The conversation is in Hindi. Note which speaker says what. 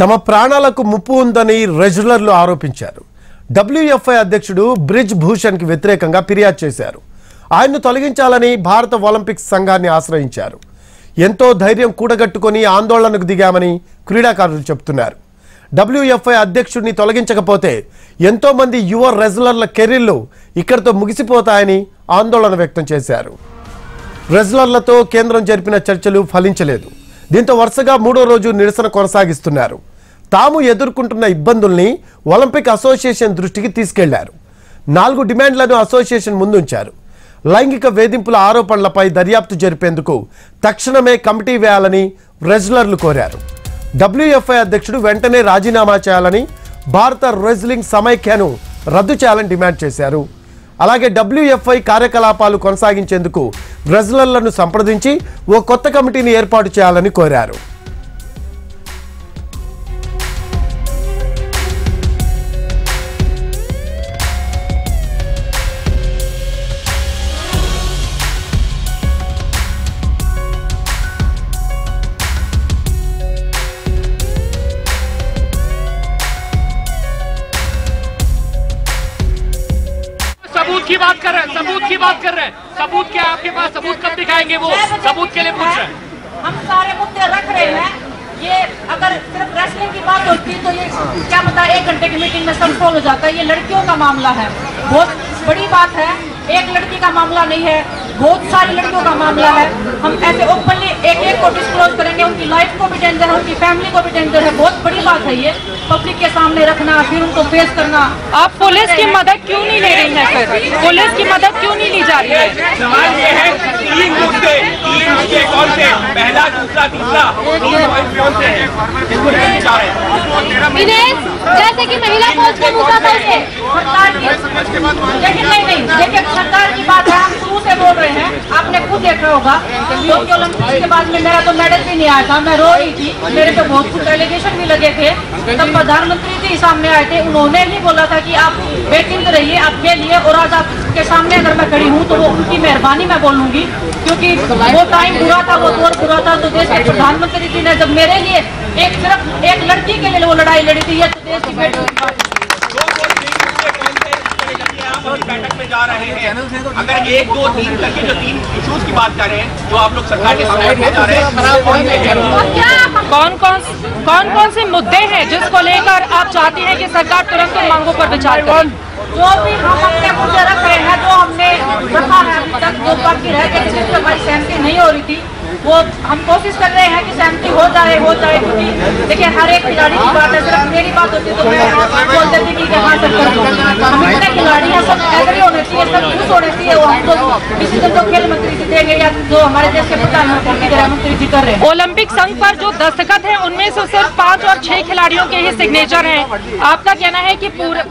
Speaker 1: తమ ప్రాణాలకు ముప్పు ఉందని రెజ్యులర్లు ఆరోపించారు. డబ్ల్యూఎఫ్ఐ అధ్యక్షుడు బ్రిజ్ భూషణ్కి వ్యతిరేకంగా ఫిర్యాదు చేశారు. ఆయన్ను తొలగించాలని భారత ఒలింపిక్స్ సంఘాన్ని ఆశ్రయించారు. ఎంతో ధైర్యం కూడగట్టుకొని ఆందోళనకు దిగామని క్రీడాకారులు చెబుతున్నారు. డబ్ల్యూఎఫ్ఐ అధ్యక్షుడిని తొలగించకపోతే ఎంతోమంది యువ రెజ్లర్ల కెరీర్లు ఇక్కడితో ముగిసిపోతాయని ఆందోళన వ్యక్తం చేశారు. రెజ్లర్లతో కేంద్రం జరిపిన చర్చలు ఫలించలేదు. దీంతో వరుసగా మూడో రోజు నిరసన కొనసాగిస్తున్నారు. తాము ఎదుర్కొంటున్న ఇబ్బందుల్ని ఒలింపిక్ అసోసియేషన్ దృష్టికి తీసుకెళ్ళారు. నాలుగు డిమాండ్లను అసోసియేషన్ ముందుంచారు. లైంగిక వేధింపుల ఆరోపణలపై దర్యాప్తు జరిపేందుకు తక్షణమే కమిటీ వేయాలని రెజ్లర్లు కోరారు. డబ్ల్యూఎఫ్ఐ అధ్యక్షుడు వెంటనే రాజీనామా చేయాలని భారత రెజ్లింగ్ సమైక్యను రద్దు చేయాలని డిమాండ్ చేశారు. అలాగే డబ్ల్యూఎఫ్ఐ కార్యకలాపాలు కొనసాగించేందుకు రెజ్లర్లను సంప్రదించి ఓ కొత్త కమిటీని ఏర్పాటు చేయాలని కోరారు.
Speaker 2: की बात कर रहे हैं सबूत की बात कर रहे हैं। सबूत क्या आपके पास? सबूत कब दिखाएँगे वो? सबूत के लिए पूछ रहे हैं।
Speaker 3: हम सारे मुद्दे रख रहे हैं। ये अगर सिर्फ़ रेसलिंग की बात होती तो ये क्या पता एक घंटे की मीटिंग में सब सोल्व हो जाता है। ये लड़कियों का मामला है। बहुत बड़ी बात है। एक लड़की का मामला नहीं है। बहुत सारी लड़कियों का मामला है। हम ऐसे ओपनली एक एक को डिस्क्लोज करेंगे उनकी लाइफ को भी डेंजर है उनकी फैमिली को भी डेंजर है बहुत बड़ी बात है ये। पब्लिक के सामने रखना फिर उनको फेस करना।
Speaker 4: आप पुलिस की मदद क्यों नहीं ले रही है? सर पुलिस की मदद क्यों नहीं ली जा रही है?
Speaker 5: सवाल ये है तीन मुद्दे तीन मुद्दे कौन से पहला दूसरा तीसरा कौन से हैं? हैं?
Speaker 6: जैसे कि महिला कोच के मुद्दा पर से
Speaker 3: सरकार की लेकिन नहीं नहीं देखिए सरकार की बात है हम शुरू से बोल रहे हैं देखा होगा। टोक्यो ओलंपिक्स के बाद में मेरा तो मेडल भी नहीं आया था। मैं रो रही थी। मेरे पे बहुत कुछ एलिगेशन भी लगे थे। तब प्रधानमंत्री जी सामने आए थे। उन्होंने ही बोला था कि आप बेटिंग रहिए आपके लिए और आज आपके सामने अगर मैं खड़ी हूँ तो वो उनकी मेहरबानी मैं बोलूँगी। क्योंकि वो टाइम बुरा था वो दौर बुरा था। तो देश के प्रधानमंत्री जी ने जब मेरे लिए एक सिर्फ़ एक लड़की के लिए वो लड़ाई लड़ी थी ये तो देश की बेटी की बात है।
Speaker 5: दो दो तीन मुद्दे कौन से जिसको अभी बैठक में जा रहे हैं। अगर एक, दो, तीन करके जो तीन इश्यूज़ की बात कर रहे हैं, जो आप लोग सरकार के सपोर्ट में जा रहे हैं कौन
Speaker 4: कौन कौन कौन से मुद्दे हैं जिसको लेकर आप चाहती हैं कि सरकार तुरंत मांगों पर विचार करे?
Speaker 3: जो भी हम अपने मुद्दे रख रहे हैं, जो हमने रखा है, अभी तक जो बाकी रह गए जिससे हमारी सहमति नहीं हो रही थी। वो हम कोशिश कर रहे हैं कि सहमति हो जाए हो जाए, क्योंकि देखिए, हर एक खिलाड़ी की बात है, सिर्फ़ मेरी बात होती तो मैं बोल देती कि हाँ सर कर हम इतने खिलाड़ी हैं सब एग्री होने चाहिए, सब खुश होने चाहिए वो हम तो डिसीज़न जो खेल मंत्री जी देंगे या जो हमारे देश के प्रधानमंत्री गृह मंत्री जी कर रहे हैं।
Speaker 4: ओलंपिक संघ पर जो दस्तखत है, उनमें से सिर्फ़ पाँच और छह खिलाड़ियों के ही सिग्नेचर है। आपका कहना है की पूरे